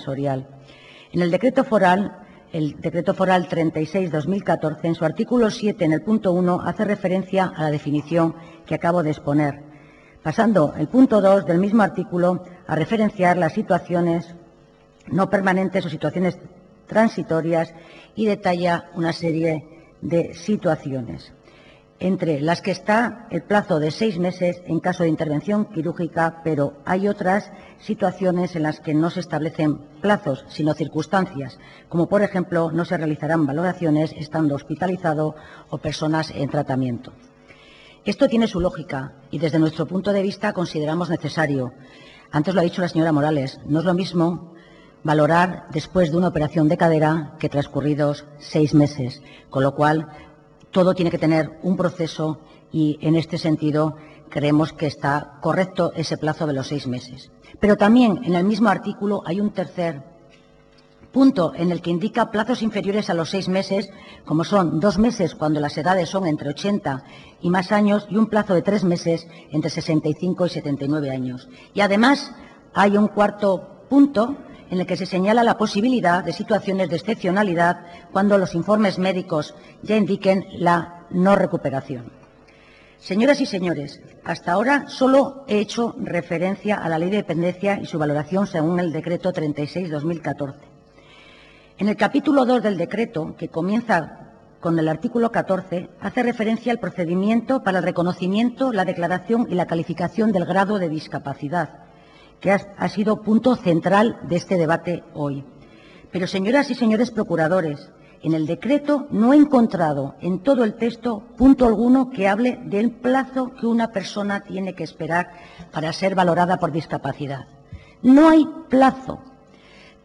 sensorial. En el decreto foral, el decreto foral 36-2014, en su artículo 7, en el punto 1, hace referencia a la definición que acabo de exponer, pasando el punto 2 del mismo artículo a referenciar las situaciones no permanentes o situaciones transitorias y detalla una serie de situaciones entre las que está el plazo de seis meses en caso de intervención quirúrgica, pero hay otras situaciones en las que no se establecen plazos, sino circunstancias, como por ejemplo no se realizarán valoraciones estando hospitalizado o personas en tratamiento. Esto tiene su lógica y desde nuestro punto de vista consideramos necesario. Antes lo ha dicho la señora Morales, no es lo mismo valorar después de una operación de cadera que transcurridos seis meses, con lo cual todo tiene que tener un proceso y en este sentido creemos que está correcto ese plazo de los seis meses. Pero también en el mismo artículo hay un tercer punto en el que indica plazos inferiores a los seis meses, como son dos meses cuando las edades son entre 80 y más años y un plazo de tres meses entre 65 y 79 años. Y además hay un cuarto punto en el que se señala la posibilidad de situaciones de excepcionalidad cuando los informes médicos ya indiquen la no recuperación. Señoras y señores, hasta ahora solo he hecho referencia a la Ley de Dependencia y su valoración según el Decreto 36-2014. En el capítulo 2 del decreto, que comienza con el artículo 14, hace referencia al procedimiento para el reconocimiento, la declaración y la calificación del grado de discapacidad, que ha, sido punto central de este debate hoy. Pero, señoras y señores procuradores, en el decreto no he encontrado en todo el texto punto alguno que hable del plazo que una persona tiene que esperar para ser valorada por discapacidad. No hay plazo.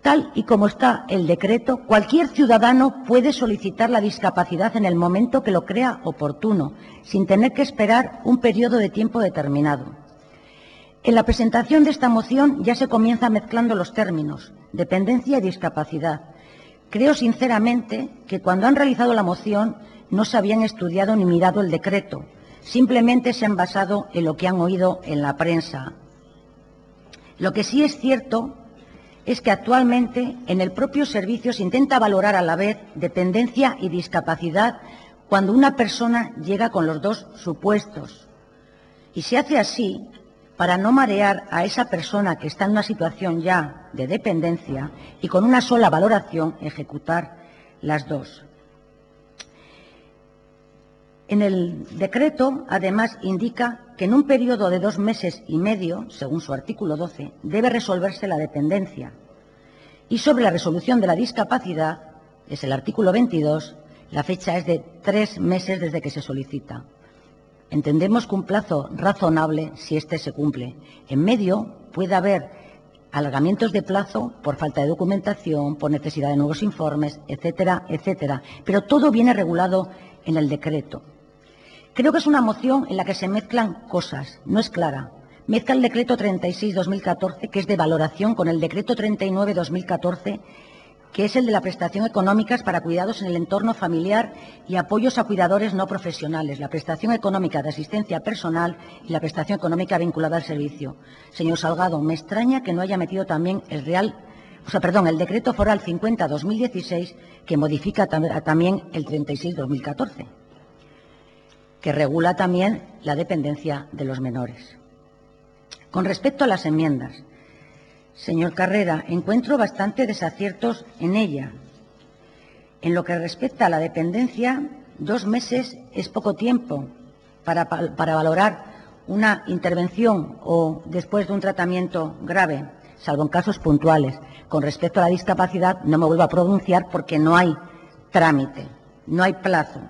Tal y como está el decreto, cualquier ciudadano puede solicitar la discapacidad en el momento que lo crea oportuno, sin tener que esperar un periodo de tiempo determinado. En la presentación de esta moción ya se comienza mezclando los términos, dependencia y discapacidad. Creo sinceramente que cuando han realizado la moción no se habían estudiado ni mirado el decreto, simplemente se han basado en lo que han oído en la prensa. Lo que sí es cierto es que actualmente en el propio servicio se intenta valorar a la vez dependencia y discapacidad cuando una persona llega con los dos supuestos. Y se hace así para no marear a esa persona que está en una situación ya de dependencia y con una sola valoración ejecutar las dos. En el decreto, además, indica que en un periodo de dos meses y medio, según su artículo 12, debe resolverse la dependencia. Y sobre la resolución de la discapacidad, es el artículo 22, la fecha es de tres meses desde que se solicita. Entendemos que un plazo razonable si éste se cumple. En medio puede haber alargamientos de plazo por falta de documentación, por necesidad de nuevos informes, etcétera, etcétera. Pero todo viene regulado en el decreto. Creo que es una moción en la que se mezclan cosas, no es clara. Mezcla el decreto 36-2014, que es de valoración, con el decreto 39-2014, que es el de la prestación económicas para cuidados en el entorno familiar y apoyos a cuidadores no profesionales, la prestación económica de asistencia personal y la prestación económica vinculada al servicio. Señor Salgado, me extraña que no haya metido también el Real, o sea, perdón, el Decreto Foral 50-2016 que modifica también el 36-2014, que regula también la dependencia de los menores. Con respecto a las enmiendas, Señor Carrera, encuentro bastante desaciertos en ella. En lo que respecta a la dependencia, dos meses es poco tiempo para, valorar una intervención o después de un tratamiento grave, salvo en casos puntuales. Con respecto a la discapacidad, no me vuelvo a pronunciar porque no hay trámite, no hay plazo.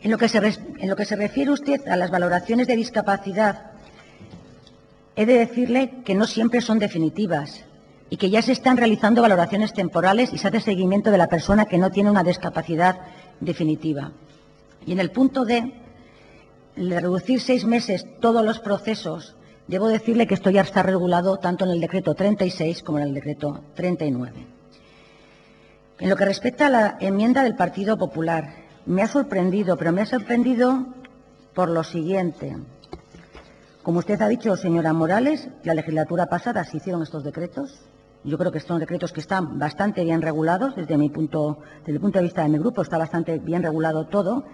En lo que se, en lo que se refiere usted a las valoraciones de discapacidad He de decirle que no siempre son definitivas y que ya se están realizando valoraciones temporales y se hace seguimiento de la persona que no tiene una discapacidad definitiva. Y en el punto D, de reducir seis meses todos los procesos, debo decirle que esto ya está regulado tanto en el decreto 36 como en el decreto 39. En lo que respecta a la enmienda del Partido Popular, me ha sorprendido, pero me ha sorprendido por lo siguiente. Como usted ha dicho, señora Morales, la legislatura pasada se hicieron estos decretos Yo creo que son decretos que están bastante bien regulados, desde mi punto, desde el punto de vista de mi grupo está bastante bien regulado todo,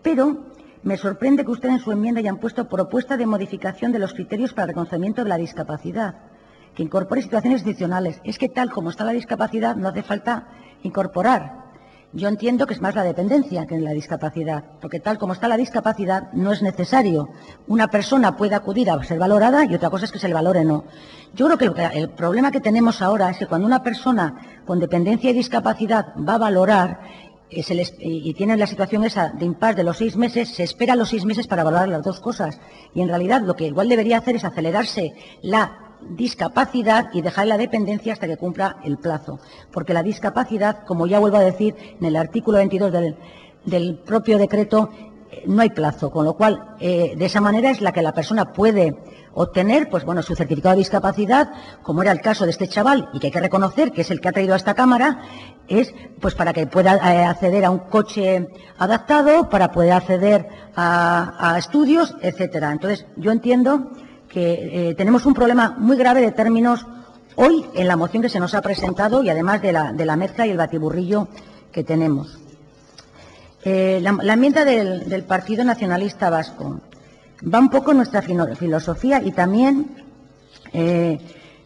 pero me sorprende que ustedes en su enmienda hayan puesto propuesta de modificación de los criterios para el reconocimiento de la discapacidad, que incorpore situaciones excepcionales. Es que tal como está la discapacidad no hace falta incorporar. Yo entiendo que es más la dependencia que la discapacidad, porque tal como está la discapacidad no es necesario. Una persona puede acudir a ser valorada y otra cosa es que se le valore no. Yo creo que el problema que tenemos ahora es que cuando una persona con dependencia y discapacidad va a valorar eh, y tiene la situación esa de impar de los seis meses, se espera los seis meses para valorar las dos cosas. Y en realidad lo que igual debería hacer es acelerarse la discapacidad y dejar la dependencia hasta que cumpla el plazo. Porque la discapacidad, como ya vuelvo a decir en el artículo 22 del, propio decreto, eh, no hay plazo, con lo cual eh, de esa manera es la que la persona puede obtener, pues bueno, su certificado de discapacidad, como era el caso de este chaval y que hay que reconocer que es el que ha traído a esta cámara, es pues para que pueda eh, acceder a un coche adaptado, para poder acceder a, a estudios, etcétera. Entonces, yo entiendo que eh, tenemos un problema muy grave de términos hoy en la moción que se nos ha presentado y además de la, mezcla y el batiburrillo que tenemos. Eh, la, enmienda del, Partido Nacionalista Vasco va un poco en nuestra filosofía y también eh,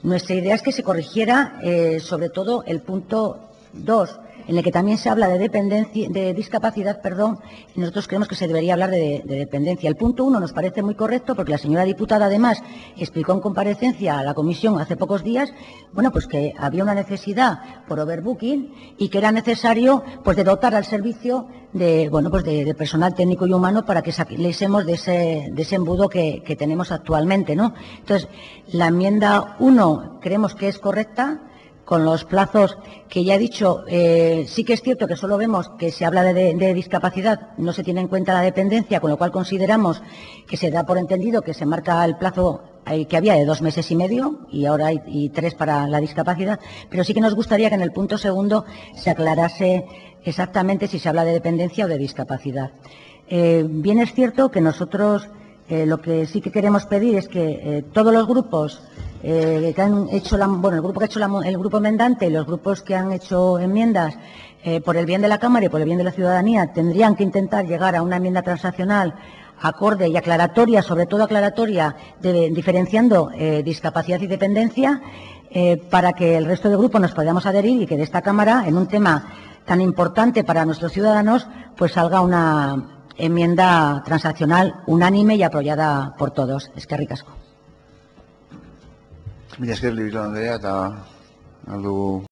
nuestra idea es que se corrigiera sobre todo el punto 2, en el que también se habla de dependencia, de discapacidad, perdón, y nosotros creemos que se debería hablar de, dependencia. El punto uno nos parece muy correcto porque la señora diputada además explicó en comparecencia a la comisión hace pocos días, bueno, pues que había una necesidad por overbooking y que era necesario pues dotar al servicio de, bueno, pues de, personal técnico y humano para que saliésemos de ese, de ese embudo que, tenemos actualmente, ¿no? Entonces, la enmienda uno creemos que es correcta, con los plazos que ya he dicho, eh, sí que es cierto que solo vemos que se habla de, discapacidad, no se tiene en cuenta la dependencia, con lo cual consideramos que se da por entendido que se marca el plazo eh, que había de dos meses y medio y ahora hay tres para la discapacidad, pero sí que nos gustaría que en el punto segundo se aclarase exactamente si se habla de dependencia o de discapacidad. Eh, bien es cierto que nosotros lo que sí que queremos pedir es que todos los grupos eh, que han hecho el grupo que ha hecho el grupo enmendante y los grupos que han hecho enmiendas eh, por el bien de la Cámara y por el bien de la ciudadanía tendrían que intentar llegar a una enmienda transaccional acorde y aclaratoria, sobre todo aclaratoria, diferenciando eh, discapacidad y dependencia, para que el resto del grupo nos podamos adherir y que de esta Cámara, en un tema tan importante para nuestros ciudadanos, pues salga una enmienda transaccional unánime y apoyada por todos. Es que ricasco. Mila esker libilo Andrea eta aldu